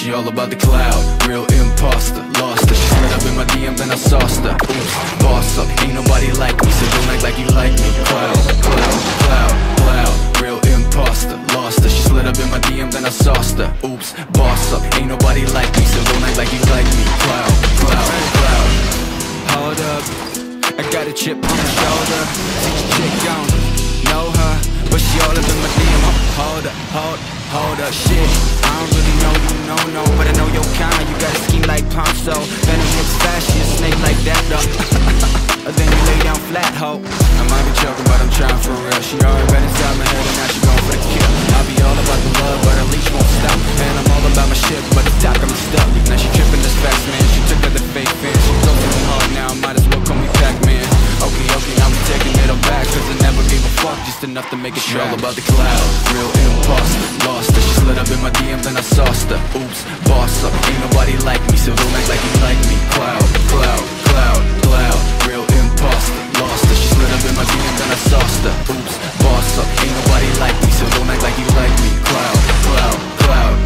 She all about the cloud, real imposter. Lost her, she slid up in my DM then I sauced her. Oops, boss up, ain't nobody like me So don't act like you like me. Cloud, cloud, cloud, cloud. Real imposter, lost her. She slid up in my DM then I sauced her. Oops, boss up, ain't nobody like me So don't act like you like me. Cloud, cloud, cloud. Hold up, I got a chip on my shoulder. Teach chick, don't know her But she all DM Hold up, hold, up, shit. I don't really know you, no, no But I know your kind, you got a scheme like Ponzo. Venom hips fast, a snake like that, though. Then you lay down flat, ho. I might be joking, but I'm trying for real. She already been inside my head and now she going for the kill. I'll be all about the love, but her leash won't stop. And I'm all about my shit, but the top got me stuck Now she tripping this fast, man. She took her the fake fan She closing me hard now, might as well call me back, man. Okay, okay, now we taking it all back Cause I never gave a fuck, just enough to make it She all about the cloud, real imposter Lost. Her, she slid up in my DM, then I sauced her. Oops, boss up, ain't nobody like me So don't act like you like me. Cloud, cloud, cloud, cloud. Real imposter, lost her. She slid up in my DM, then I sauced her. Oops, boss up, ain't nobody like me So don't act like you like me. Cloud, cloud, cloud.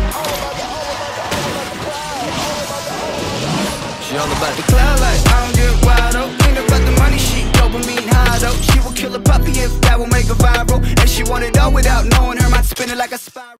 She all about the cloud like I don't get wild, oh Ain't about the money, she dopamine high, though. She will kill a puppy if that will make her viral. And she want it all without knowing her spinning like a spiral